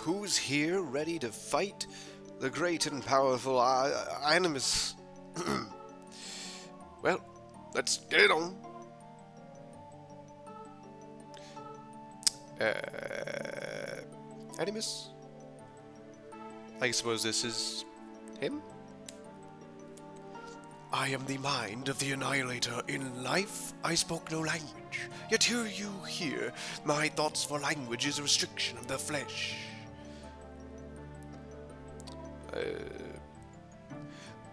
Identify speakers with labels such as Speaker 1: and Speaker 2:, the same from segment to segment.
Speaker 1: who's here ready to fight the great and powerful Animus? well, let's get it on. Uh, Animus? I suppose this is him? I am the mind of the Annihilator. In life, I spoke no language. Yet here you hear, my thoughts for language is a restriction of the flesh.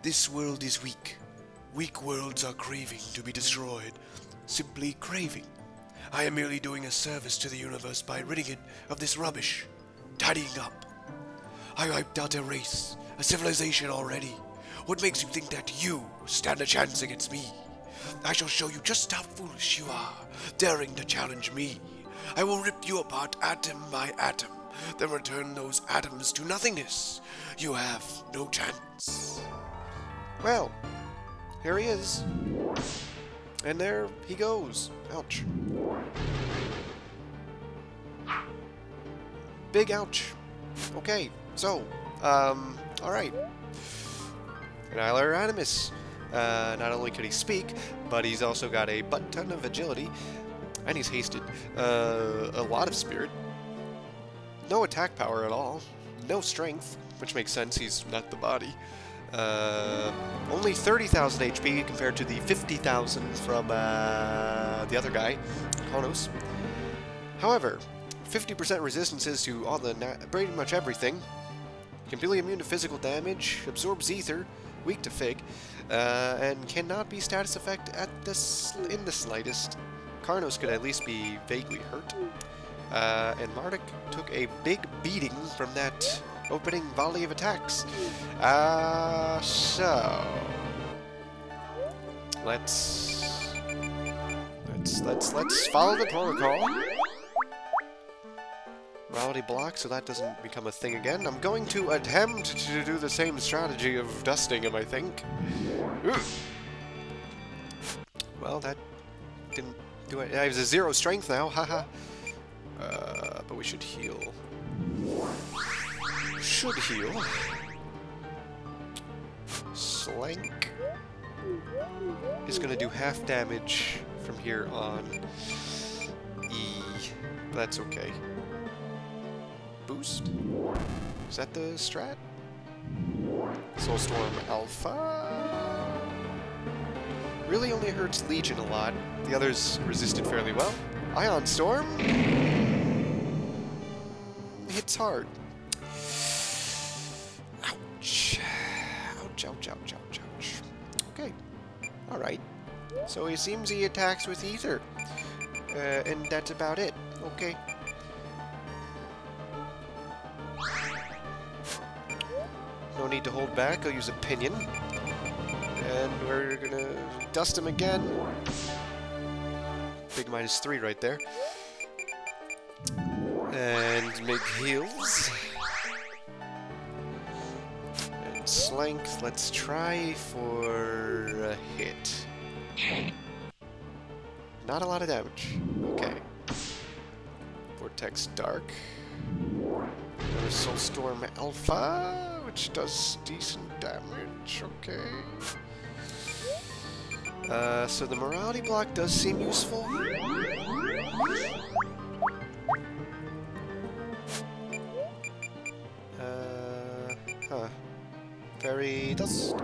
Speaker 1: This world is weak. Weak worlds are craving to be destroyed. Simply craving. I am merely doing a service to the universe by ridding it of this rubbish. Tidying up. I wiped out a race, a civilization already. What makes you think that you stand a chance against me? I shall show you just how foolish you are, daring to challenge me. I will rip you apart atom by atom, then return those atoms to nothingness. You have no chance. Well, here he is. And there he goes. Ouch. Big ouch. Okay, so, um, alright. Annihilator Animus. Uh, not only could he speak, but he's also got a butt ton of agility, and he's hasted. Uh, a lot of spirit. No attack power at all. No strength, which makes sense, he's not the body. Uh, only 30,000 HP compared to the 50,000 from uh, the other guy, Karnos. However, 50% resistances to all the pretty much everything. Completely immune to physical damage, absorbs ether, weak to Fig, uh, and cannot be status effect at the in the slightest. Karnos could at least be vaguely hurt. Uh, and Mardek took a big beating from that opening volley of attacks. Uh, so let's let's let's let's follow the protocol. Morality block, so that doesn't become a thing again. I'm going to attempt to do the same strategy of dusting him, I think. Well, that didn't do it. I have a zero strength now, haha. Uh, but we should heal. Should heal. Slank is going to do half damage from here on. E. That's okay boost? Is that the strat? Soulstorm Alpha? Really only hurts Legion a lot. The others resisted fairly well. Ion Storm? Hits hard. Ouch. Ouch, ouch, ouch, ouch, ouch. Okay. Alright. So it seems he attacks with Ether. Uh, and that's about it. Okay. No need to hold back, I'll use a pinion. And we're gonna dust him again. Big minus three right there. And make heals. And slank, let's try for a hit. Not a lot of damage. Okay. Vortex Dark. Another Soulstorm Alpha which does decent damage, okay. Uh, so the morality block does seem useful. Huh. Fairy dust.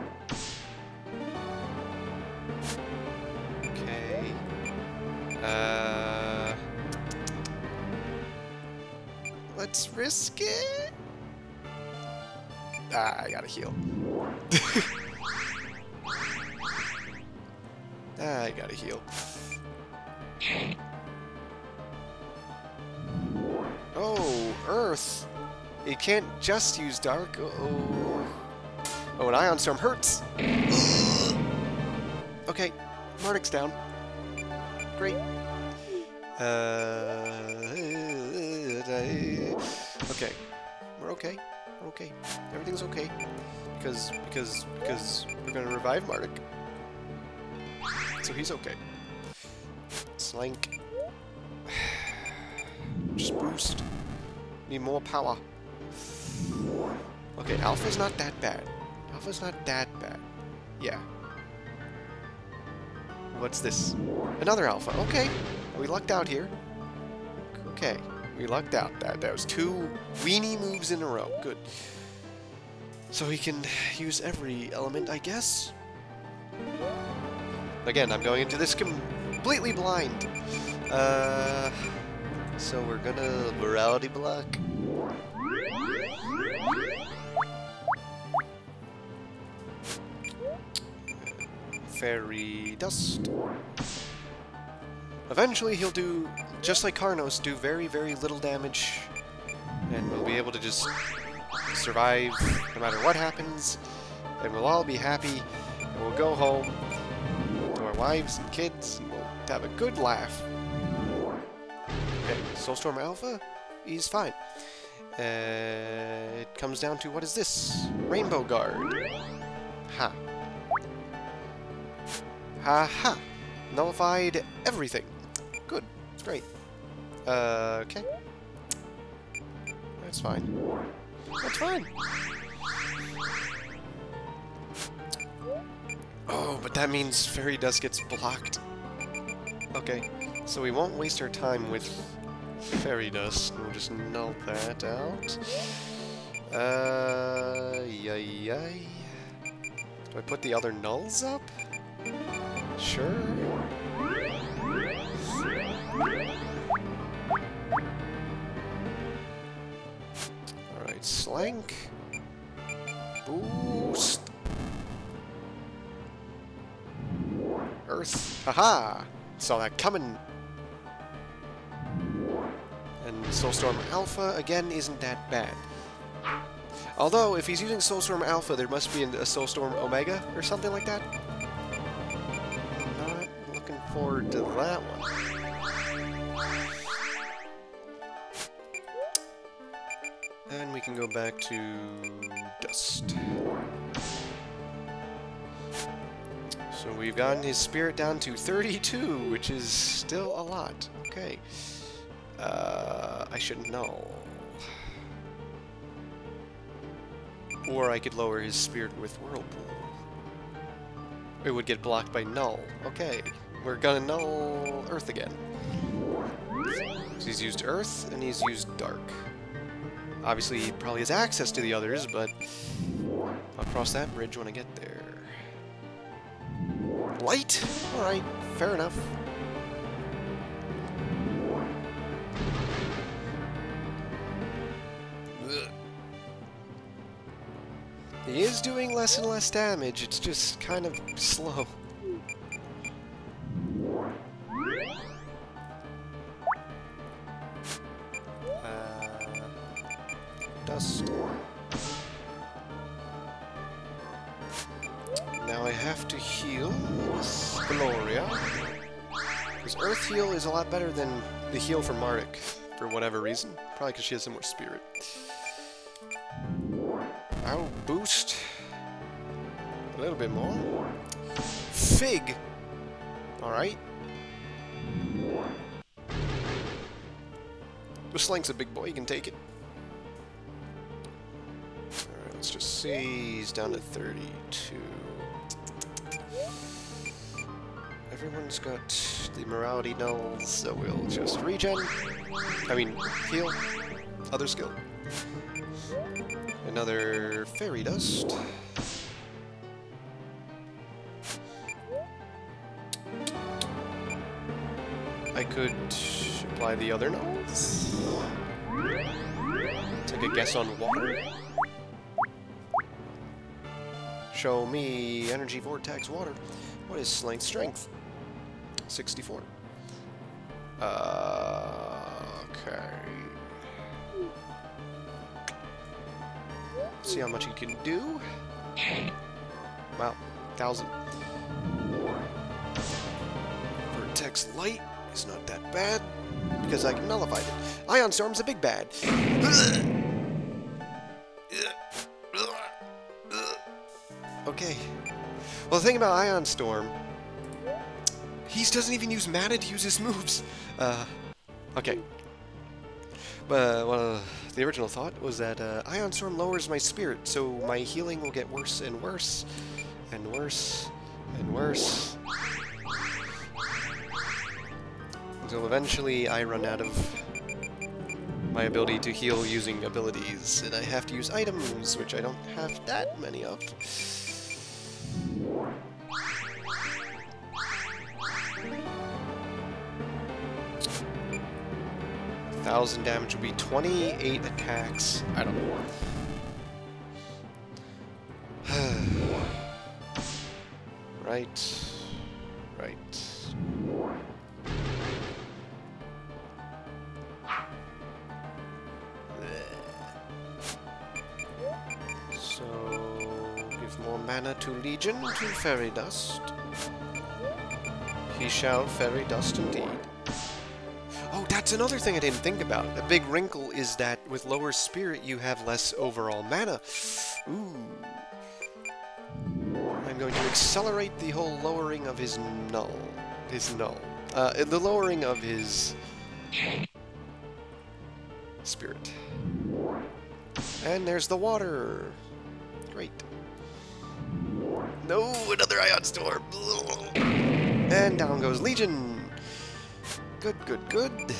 Speaker 1: Okay. Uh, let's risk it. Ah, I gotta heal. ah, I gotta heal. You can't just use Dark. Oh. Oh, an Ion Storm hurts! okay, Mardek's down. Great. Uh, okay, we're okay We're okay. Everything's okay. Because, because, because we're gonna revive Mardek. So he's okay. Slank. Just boost. Need more power. Okay, Alpha's not that bad. Alpha's not that bad. Yeah. What's this? Another Alpha. Okay. We lucked out here. Okay. We lucked out. That, that was two weenie moves in a row. Good. So he can use every element, I guess? Again, I'm going into this completely blind. Uh, so we're gonna morality block. Fairy Dust. Eventually he'll do, just like Karnos, do very, very little damage. And we'll be able to just survive no matter what happens. And we'll all be happy. And we'll go home to our wives and kids. And we'll have a good laugh. Okay, Soulstorm Alpha? He's fine. Uh, it comes down to, what is this? Rainbow Guard. Ha. Ha ha. Nullified everything. Good. Great. Uh, okay. That's fine. That's fine. Oh, but that means Fairy Dust gets blocked. Okay, so we won't waste our time with Fairy Dust. We'll just null that out. Uh, yay, yay. Do I put the other nulls up? Sure. Alright, Slank. Boost. Earth. Haha! Saw that coming. And Soulstorm Alpha, again, isn't that bad. Although, if he's using Soulstorm Alpha, there must be a Soulstorm Omega or something like that. Forward to that one. And we can go back to Dust. So we've gotten his spirit down to 32, which is still a lot. Okay. Uh, I should know. Or I could lower his spirit with Whirlpool. It would get blocked by Null. Okay. We're gonna Null Earth again. So he's used Earth, and he's used Dark. Obviously, he probably has access to the others, but I'll cross that bridge when I get there. Light? Alright, fair enough. Ugh. He is doing less and less damage, it's just kind of slow. Now I have to heal with Gloria. Because Earth Heal is a lot better than the heal from Mardek, for whatever reason. Probably because she has some more spirit. I'll boost a little bit more. Fig! Alright. The sling's a big boy, you can take it. Alright, let's just see. He's down to 32. Everyone's got the morality nulls, so we'll just regen. I mean, heal. Other skill. Another fairy dust. I could apply the other nulls. Take a guess on water. Show me energy vortex water. What is Slink strength? 64. Uh, okay. See how much he can do. Wow, thousand. Vortex light is not that bad because I can nullify it. Ion storm's a big bad. Okay. Well, the thing about Ion Storm, he doesn't even use mana to use his moves. Uh, okay. uh, well, the original thought was that uh, Ion Storm lowers my spirit, so my healing will get worse and worse, and worse, and worse. Until eventually I run out of my ability to heal using abilities, and I have to use items, which I don't have that many of. Thousand damage will be 28 attacks. I don't know. right. Right. So, give more mana to Legion to Fairy Dust. He shall Fairy Dust indeed. That's another thing I didn't think about. A big wrinkle is that with lower spirit, you have less overall mana. Ooh. I'm going to accelerate the whole lowering of his null. His null. Uh, the lowering of his spirit. And there's the water. Great. No, another ion storm. And down goes Legion. Good, good, good.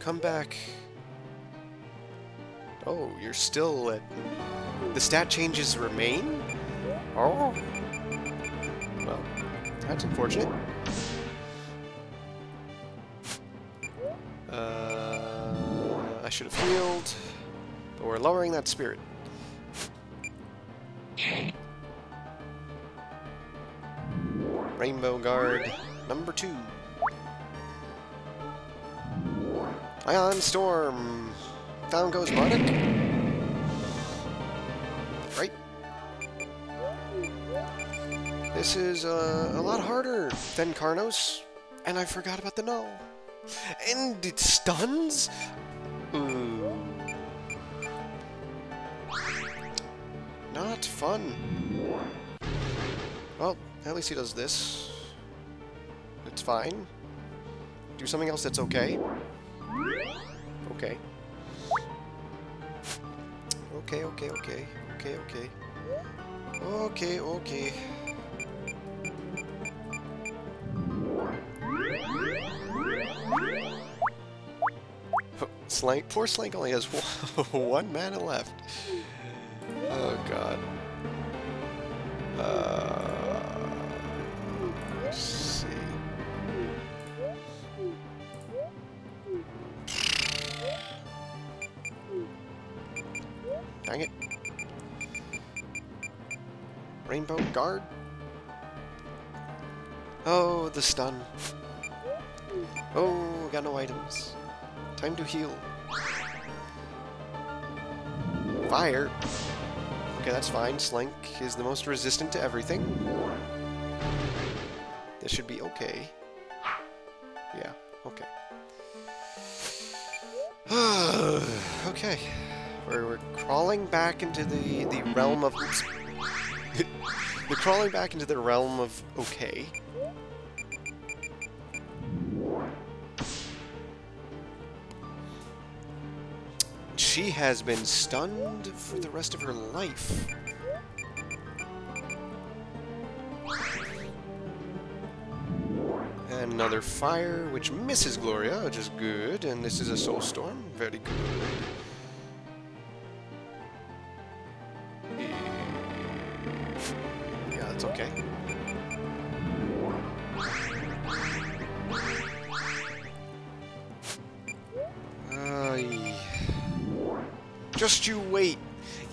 Speaker 1: Come back... Oh, you're still at... The stat changes remain? Oh. Well, that's unfortunate. Uh, I should have healed, but we're lowering that spirit. Rainbow Guard number two. Ion Storm. Down goes Mardek. Right. This is uh, a lot harder than Karnos, and I forgot about the null. And it stuns? Ooh. Not fun. Well, at least he does this. It's fine. Do something else that's okay. Okay. Okay, okay, okay. Okay, okay. Okay, okay. Slank, poor Slank only has one mana left. Oh god. The stun. Oh, got no items. Time to heal. Fire. Okay, that's fine. Slank is the most resistant to everything. This should be okay. Yeah, okay. okay. We're, we're crawling back into the, the realm of... We're crawling back into the realm of okay. She has been stunned for the rest of her life. Another fire, which misses Gloria, which is good. And this is a soul storm, very good.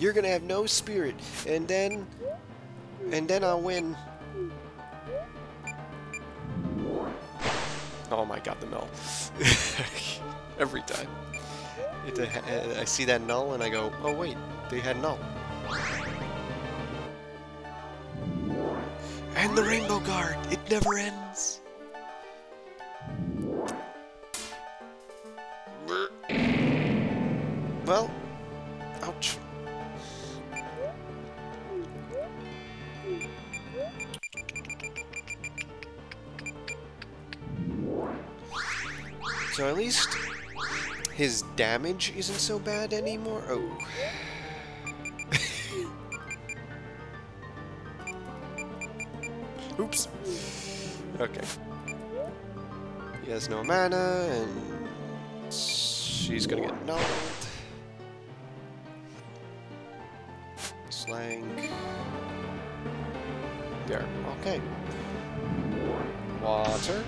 Speaker 1: You're gonna have no spirit, and then, and then I'll win. Oh my god, the null. Every time. Uh, I see that null and I go, oh wait, they had null. And the Rainbow Guard, it never ends. Damage isn't so bad anymore. Oh. Oops. Okay. He has no mana, and she's gonna get nulled. Slang. There. Okay. Water.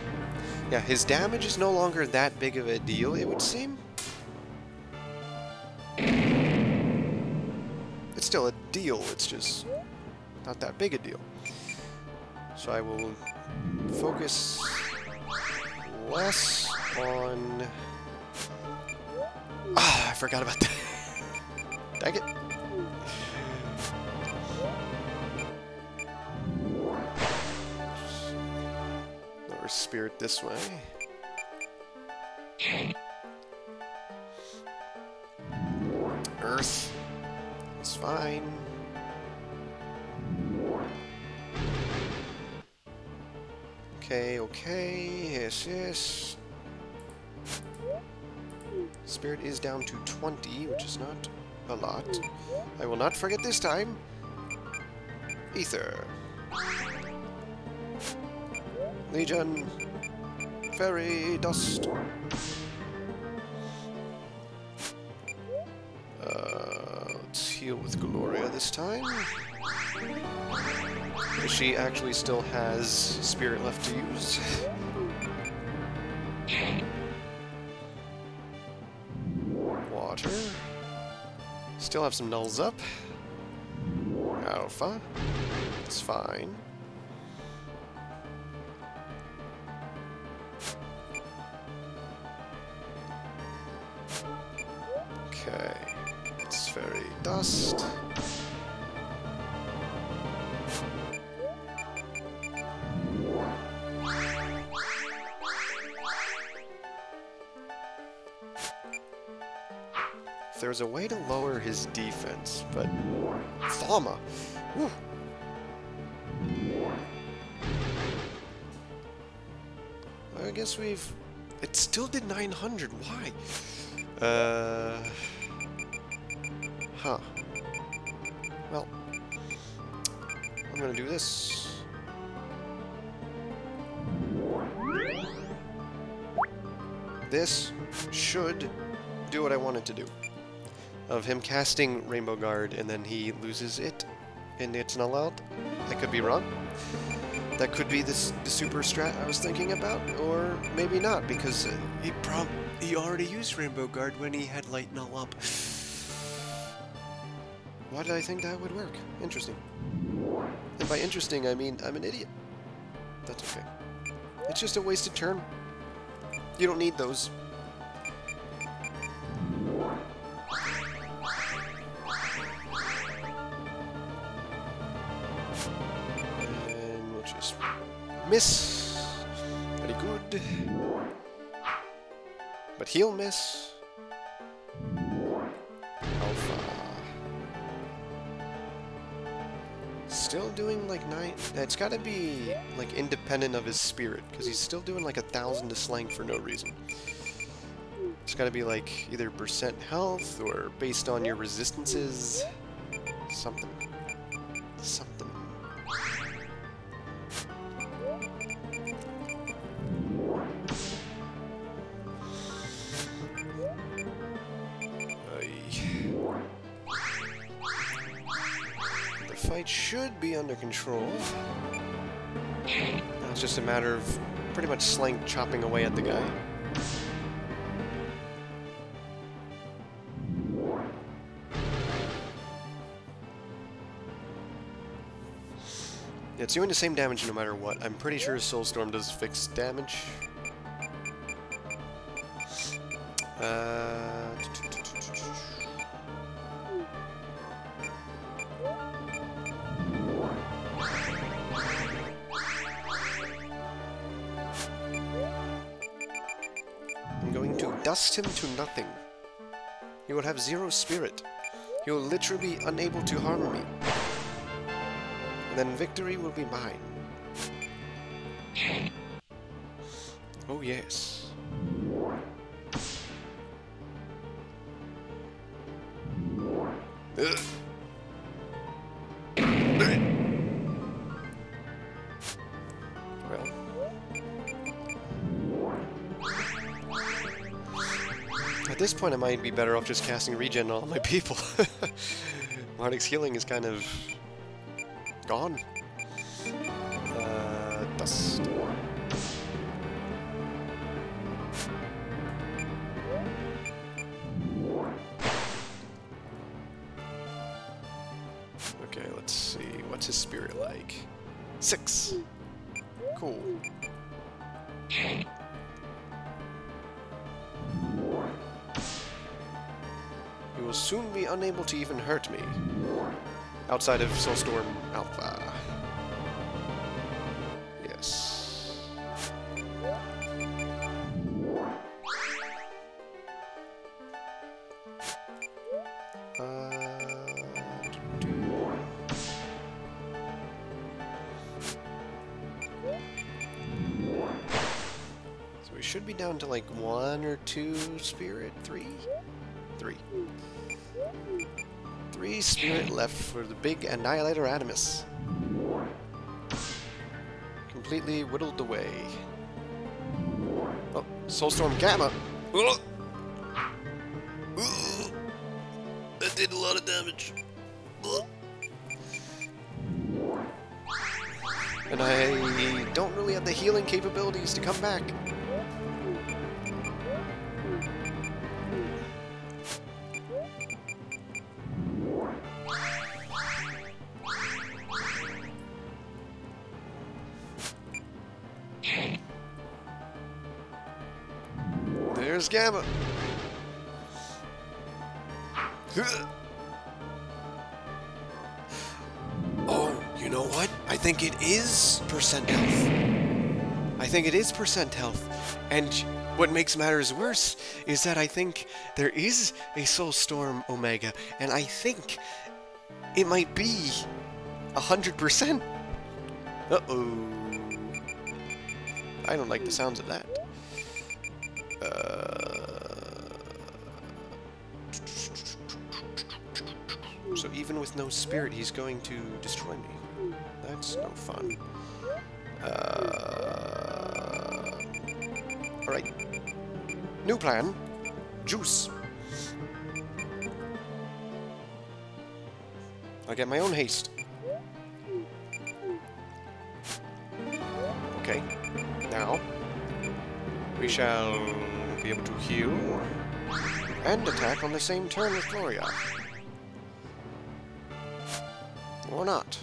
Speaker 1: Yeah, his damage is no longer that big of a deal, it would seem. It's still a deal, it's just not that big a deal. So I will focus less on... Ah, I forgot about that. Dang it. Lower spirit this way. Not a lot. I will not forget this time. Ether. Legion. Fairy Dust. Uh, let's heal with Gloria this time. She actually still has spirit left to use. Still have some nulls up. Alpha. It's fine. I guess we've... It still did 900, why? Uh... Huh. Well... I'm gonna do this. This should do what I wanted to do of him casting Rainbow Guard and then he loses it and it's not allowed. I could be wrong. That could be this, the super strat I was thinking about, or maybe not, because uh, he prob he already used Rainbow Guard when he had Light Null up. Why did I think that would work? Interesting. And by interesting, I mean I'm an idiot. That's okay. It's just a wasted turn. You don't need those. Miss. Very good. But he'll miss. Alpha. Still doing like nine. It's gotta be like independent of his spirit, because he's still doing like a thousand to slang for no reason. It's gotta be like either percent health or based on your resistances. Something. Something. Control. Now it's just a matter of pretty much Slank chopping away at the guy. Yeah, it's doing the same damage no matter what. I'm pretty sure Soulstorm does fixed damage. Uh, cost him to nothing. He will have zero spirit. He will literally be unable to harm me. And then victory will be mine. Oh yes. Ugh. Point, I might be better off just casting regen on all my people. Mardek's healing is kind of gone. Uh, dust. Okay, let's see. What's his spirit like? Six. Cool. Will soon be unable to even hurt me. Outside of Soulstorm Alpha. Yes. Uh, So we should be down to like one or two spirit, three, three, three spirit left for the big Annihilator Animus. Completely whittled away. Oh, Soulstorm Gamma. That did a lot of damage. And I don't really have the healing capabilities to come back. I think it is percent health. I think it is percent health. And what makes matters worse is that I think there is a Soulstorm Omega, and I think it might be a hundred percent. Uh-oh. I don't like the sounds of that. Uh, so even with no spirit, he's going to destroy me. That's no fun. Uh, Alright. New plan. Juice. I'll get my own haste. Okay. Now, we shall be able to heal and attack on the same turn as Gloria. Or not.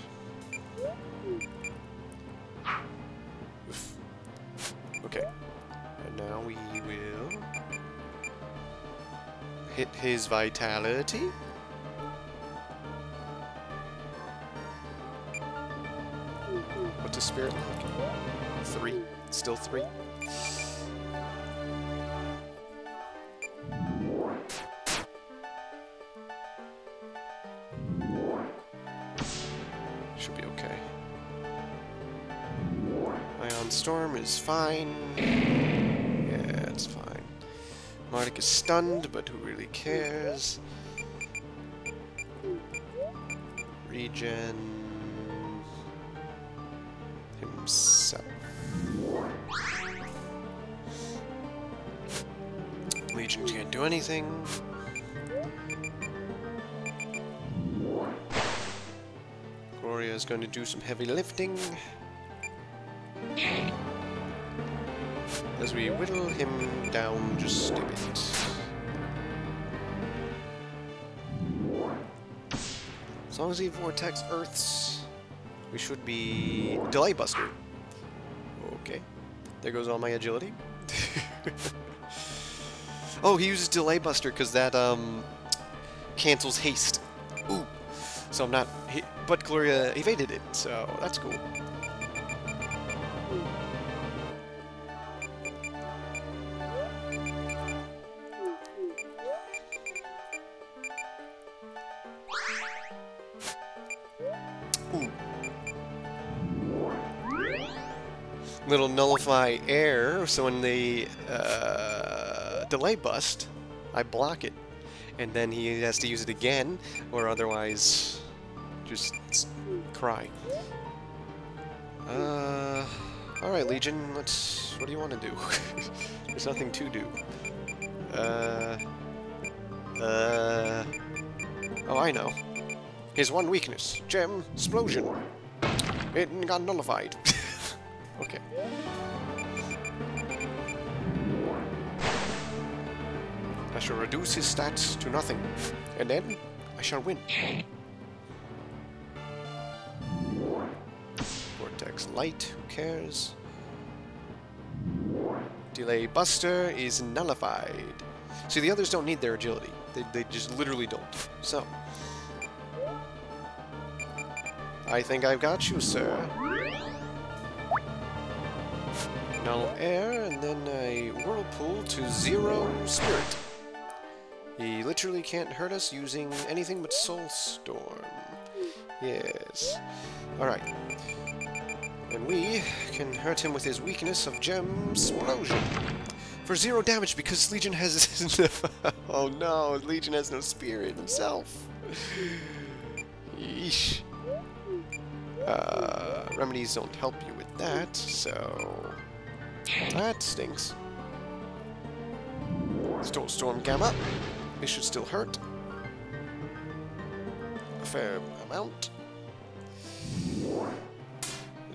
Speaker 1: His vitality. What's his spirit like? Three. Still three. Should be okay. Ion Storm is fine. Yeah, it's fine. Mardek is stunned, but who really cares? Regen himself. Legion can't do anything. Gloria is going to do some heavy lifting. As we whittle him down just a bit. As long as he vortex earths, we should be delay buster. Okay. There goes all my agility. oh, he uses delay buster because that um cancels haste. Ooh. So I'm not but Gloria evaded it, so that's cool. Little nullify air, so when they uh, delay bust, I block it. and then he has to use it again, or otherwise just cry. Uh, alright, Legion, let's... what do you want to do? There's nothing to do. Uh... Uh... Oh, I know. His one weakness, gem explosion. It got nullified. Okay. I shall reduce his stats to nothing, and then I shall win. Vortex Light, who cares? Delay Buster is nullified. See, the others don't need their agility. They, they just literally don't. So, I think I've got you, sir. Null Air, and then a Whirlpool to Zero Spirit. He literally can't hurt us using anything but Soul Storm. Yes. Alright. And we can hurt him with his weakness of Gem Explosion. For zero damage because Legion has... oh no, Legion has no spirit himself. Yeesh. Uh, remedies don't help you with that, so... That stinks. Storm, Storm Gamma. This should still hurt. A fair amount.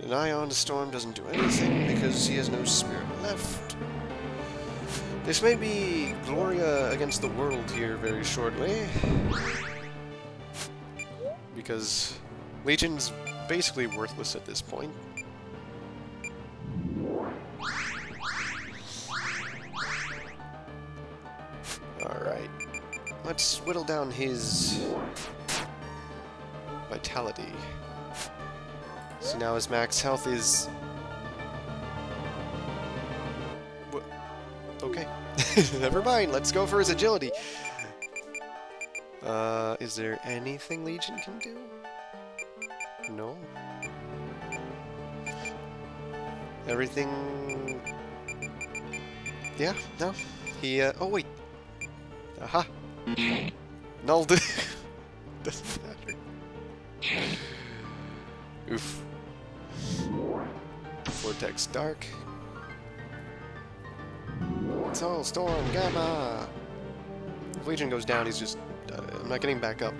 Speaker 1: An Ion Storm doesn't do anything because he has no spirit left. This may be Gloria against the world here very shortly. Because Legion's basically worthless at this point. Let's whittle down his vitality. So now his max health is... Okay. Never mind, let's go for his agility. Uh, is there anything Legion can do? No. Everything... Yeah, no. He, uh, oh wait. Aha. Doesn't matter. Oof. Vortex Dark. Soul Storm Gamma! If Legion goes down, he's just... Uh, I'm not getting back up.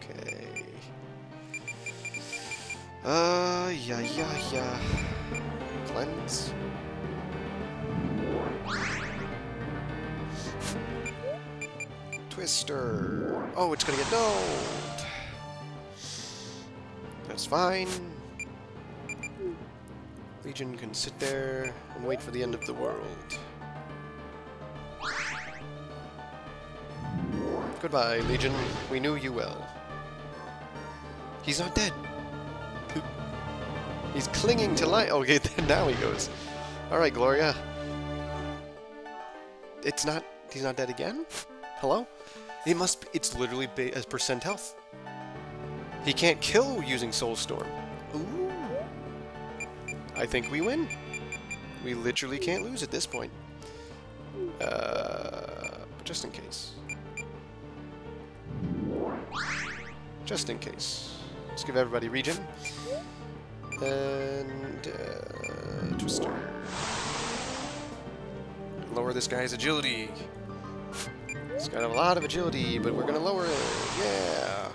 Speaker 1: Okay... Uh, yeah, yeah, yeah. Cleanse. Twister. Oh, it's gonna get nulled. That's fine. Legion can sit there and wait for the end of the world. Goodbye, Legion. We knew you well. He's not dead. He's clinging to life. Okay, now he goes. Alright, Gloria. It's not... He's not dead again? Hello? It must be... It's literally as percent health. He can't kill using Soul Storm. Ooh. I think we win. We literally can't lose at this point. Uh, just in case. Just in case. Let's give everybody regen. And uh, Twister. Lower this guy's agility. He's got a lot of agility, but we're gonna lower it. Yeah.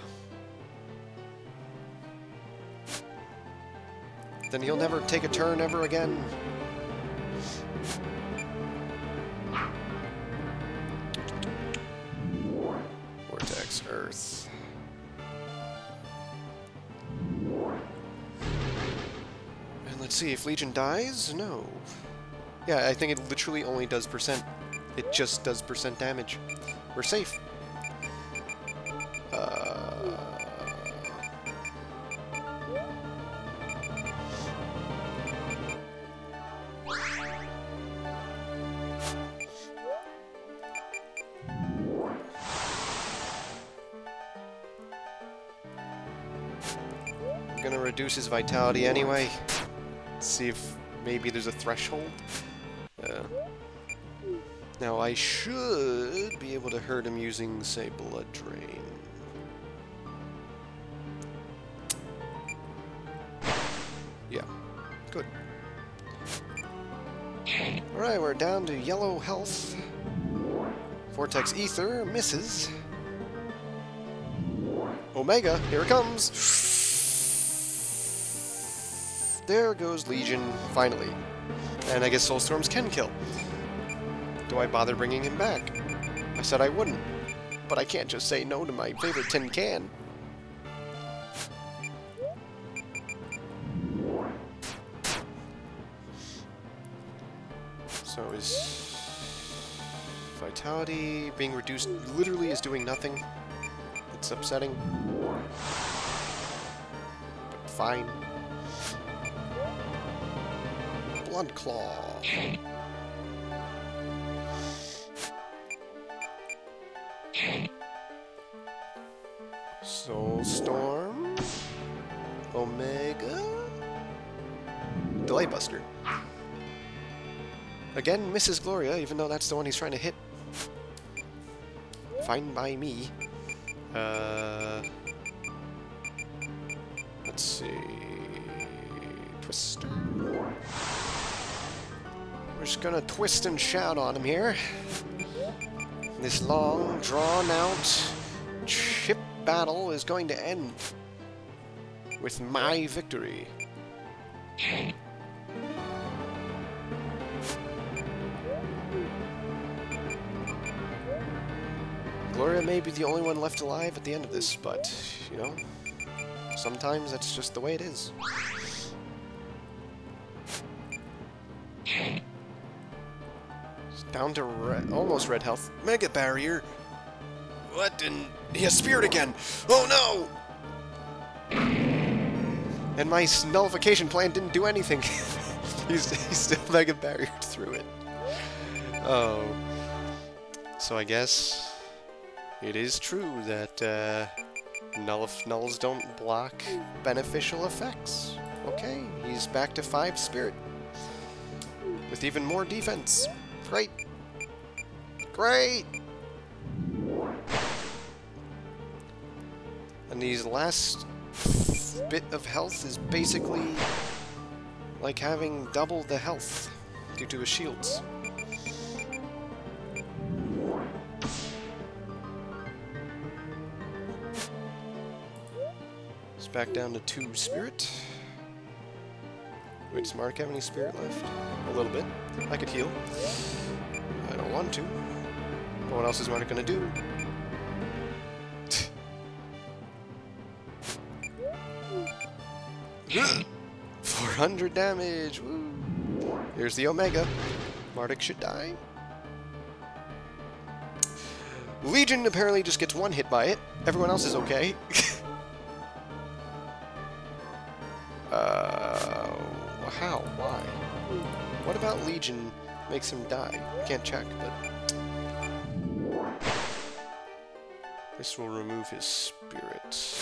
Speaker 1: Then he'll never take a turn ever again. Vortex Earth. And let's see, if Legion dies? No. Yeah, I think it literally only does percent. It just does percent damage. We're safe. Uh... I'm gonna reduce his vitality anyway see if maybe there's a threshold. Now I should be able to hurt him using, say, Blood Drain. Yeah, good. Alright, we're down to yellow health. Vortex Ether misses. Omega, here it comes! There goes Legion, finally. And I guess Soulstorms can kill. Do I bother bringing him back? I said I wouldn't. But I can't just say no to my favorite tin can. So is vitality being reduced literally is doing nothing? It's upsetting. But fine. Blood Claw. Soulstorm. Omega. Delay Buster. Again, Mrs. Gloria, even though that's the one he's trying to hit. Fine by me. Uh, let's see. Twister. We're just gonna twist and shout on him here. This long, drawn-out battle is going to end with my victory. Gloria may be the only one left alive at the end of this, but, you know, sometimes that's just the way it is. It's down to red, almost red health. Mega barrier. What? And he has spirit again. Oh no! And my nullification plan didn't do anything. he's, he's still mega barriered through it. Oh. So I guess it is true that uh, null nulls don't block beneficial effects. Okay, he's back to 5 spirit. With even more defense. Great. Great! And these last bit of health is basically like having double the health due to his shields. It's back down to two spirit. Wait, does Mark have any spirit left? A little bit. I could heal. I don't want to. But what else is Mark gonna do? 400 damage! Woo. Here's the Omega. Mardek should die. Legion apparently just gets one hit by it. Everyone else is okay. uh, how? Why? What about Legion makes him die? Can't check, but... This will remove his spirit.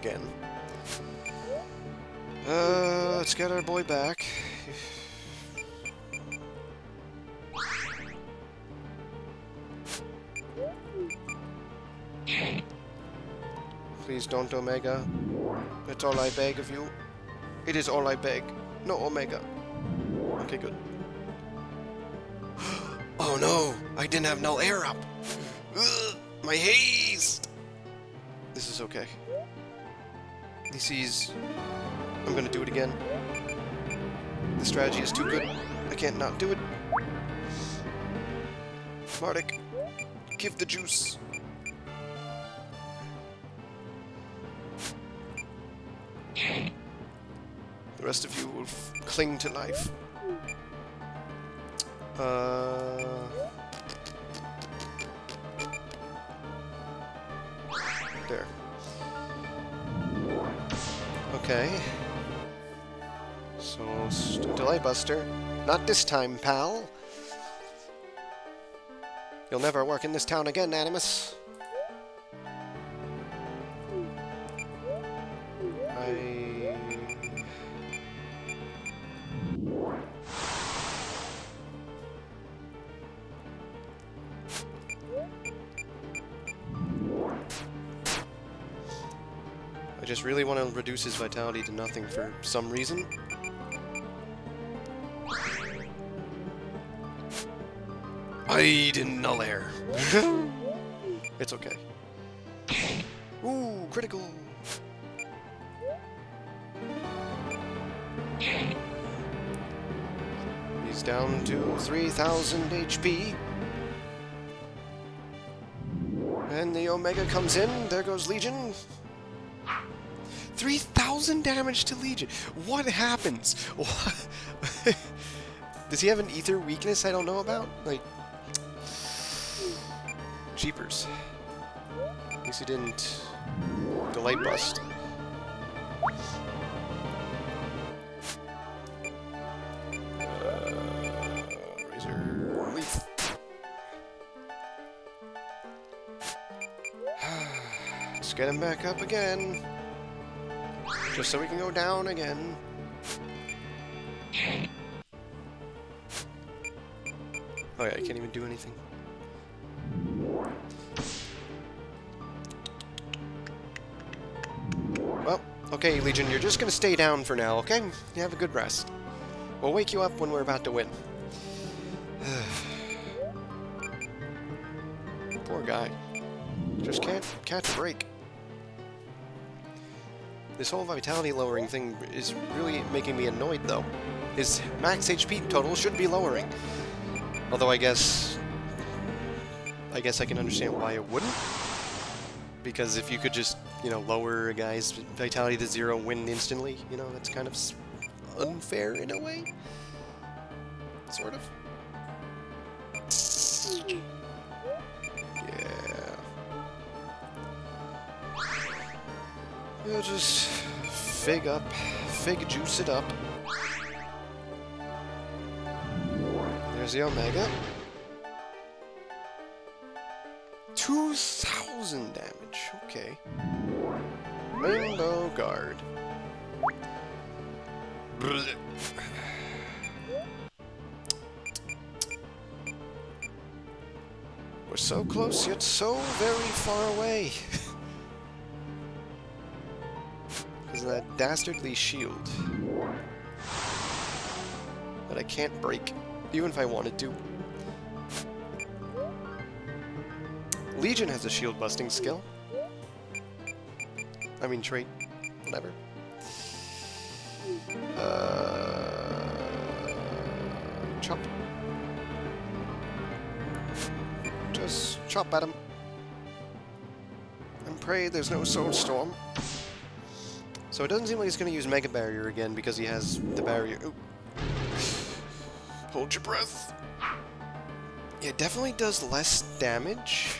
Speaker 1: Again. Uh, let's get our boy back. Please don't, Omega. That's all I beg of you. It is all I beg. No, Omega. Okay, good. oh no! I didn't have null air up! Ugh, my haste! This is okay. Sees... I'm gonna do it again. The strategy is too good. I can't not do it. Mardek, give the juice. The rest of you will cling to life. Uh... Okay. So, Delay Buster. Not this time, pal. You'll never work in this town again, Animus. Really want to reduce his vitality to nothing for some reason. I didn't null air. it's okay. Ooh, critical. He's down to 3,000 HP. And the Omega comes in. There goes Legion. 3,000 damage to Legion. What happens? Does he have an ether weakness I don't know about? Like, Jeepers. At least he didn't. The light bust. Uh, Razor. Let's get him back up again. Just so we can go down again. Oh yeah, I can't even do anything. Well, okay, Legion, you're just gonna stay down for now, okay? You have a good rest. We'll wake you up when we're about to win. Poor guy. Just can't catch a break. This whole vitality lowering thing is really making me annoyed, though. His max HP total should be lowering. Although I guess... I guess I can understand why it wouldn't. Because if you could just, you know, lower a guy's vitality to zero, win instantly, you know, that's kind of unfair in a way. Sort of. We'll just fig up, fig juice it up. There's the Omega. 2,000 damage, okay. Rainbow Guard. We're so close, yet so very far away. that dastardly shield. That I can't break, even if I wanted to. Legion has a shield busting skill. I mean trait. Whatever. Uh, chop. Just chop at him. And pray there's no soul storm. So it doesn't seem like he's going to use Mega Barrier again because he has the barrier. Ooh. Hold your breath. Yeah, it definitely does less damage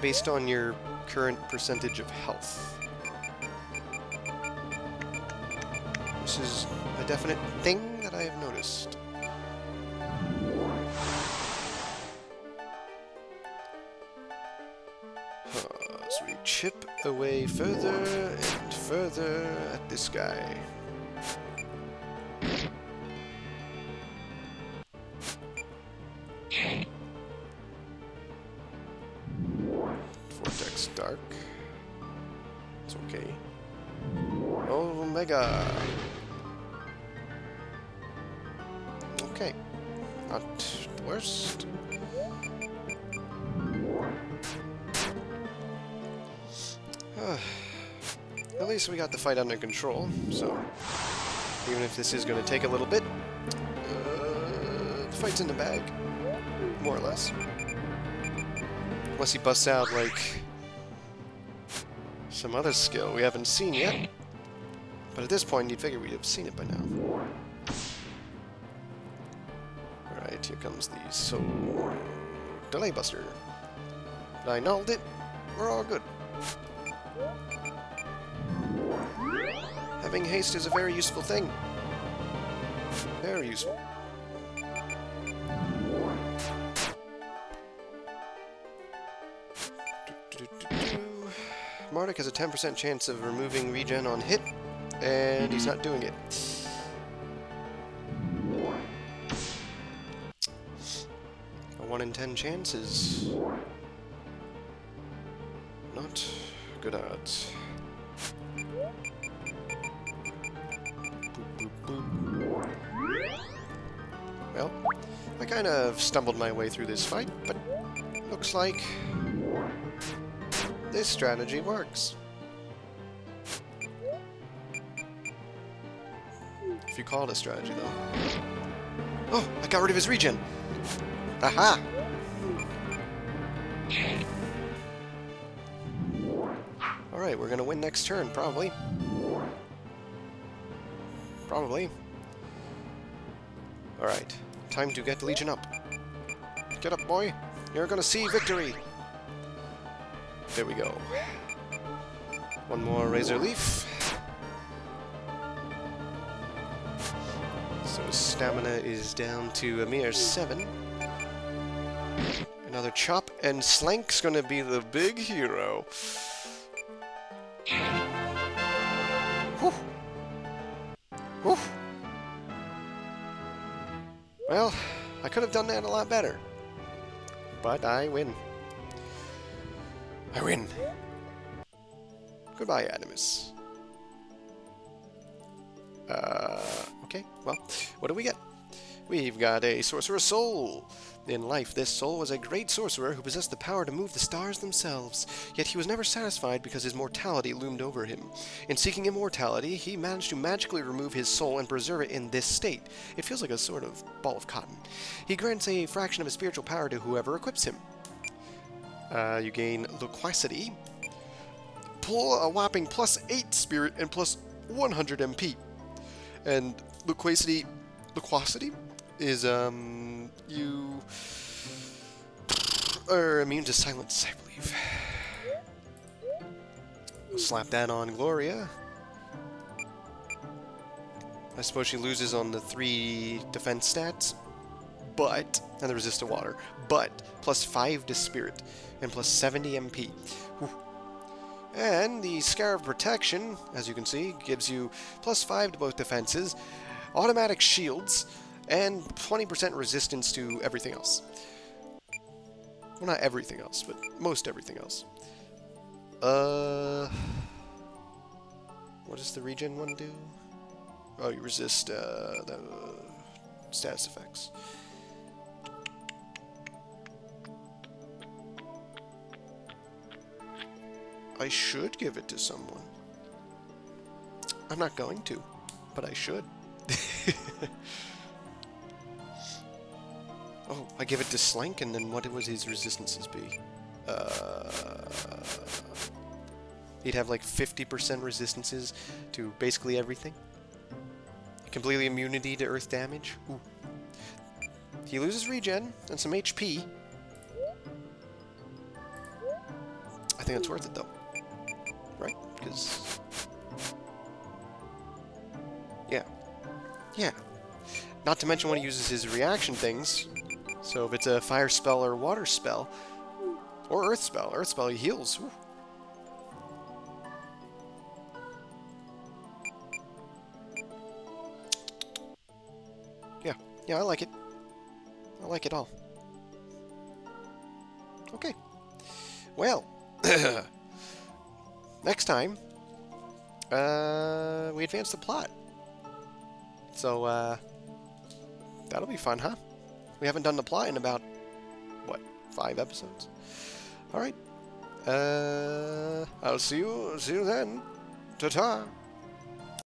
Speaker 1: based on your current percentage of health. This is a definite thing that I have noticed. Away further and further at this guy. Least we got the fight under control, so even if this is going to take a little bit, uh, the fight's in the bag, more or less. Unless he busts out, like, some other skill we haven't seen yet. But at this point, you'd figure we'd have seen it by now. Alright, here comes the Soul Delay Buster. I nulled it. We're all good. Having haste is a very useful thing. Very useful. Mardek has a 10% chance of removing regen on hit, and he's not doing it. A 1 in 10 chance is not good odds. Kind of stumbled my way through this fight, but looks like this strategy works. If you call it a strategy, though. Oh, I got rid of his regen! Aha! Alright, we're gonna win next turn, probably. Probably. Alright, time to get Legion up. Get up, boy! You're gonna see victory! There we go. One more Razor Leaf. So stamina is down to a mere 7. Another chop, and Slank's gonna be the big hero. Done that a lot better. But I win. I win. Goodbye, Animus. Uh, okay, well, what do we get? We've got a Sorcerer's Soul. In life, this soul was a great sorcerer who possessed the power to move the stars themselves, yet he was never satisfied because his mortality loomed over him. In seeking immortality, he managed to magically remove his soul and preserve it in this state. It feels like a sort of ball of cotton. He grants a fraction of his spiritual power to whoever equips him. Uh, you gain Loquacity, pull a whopping plus 8 spirit and plus 100 MP. And Loquacity, Loquacity is, um, you are immune to silence, I believe. Slap that on Gloria. I suppose she loses on the three defense stats, but, and the resist to water, but plus 5 to spirit and plus 70 MP. Whew. And the Scarab Protection, as you can see, gives you plus 5 to both defenses, automatic shields, and 20% resistance to everything else. Well, not everything else, but most everything else. Uh, what does the regen one do? Oh, you resist uh, the status effects. I should give it to someone. I'm not going to, but I should. oh, I give it to Slank, and then what would his resistances be? Uh, he'd have like 50% resistances to basically everything. Completely immunity to earth damage. Ooh. He loses regen and some HP. I think that's worth it though. Right? Because... Yeah. Yeah. Not to mention when he uses his reaction things. So if it's a fire spell or water spell, or earth spell, earth spell he heals. Yeah, yeah, I like it. I like it all. Okay. Well, next time, uh, we advance the plot. So, uh, that'll be fun, huh? We haven't done the plot in about, what, five episodes? Alright. Uh, I'll see you, see you then. Ta-ta.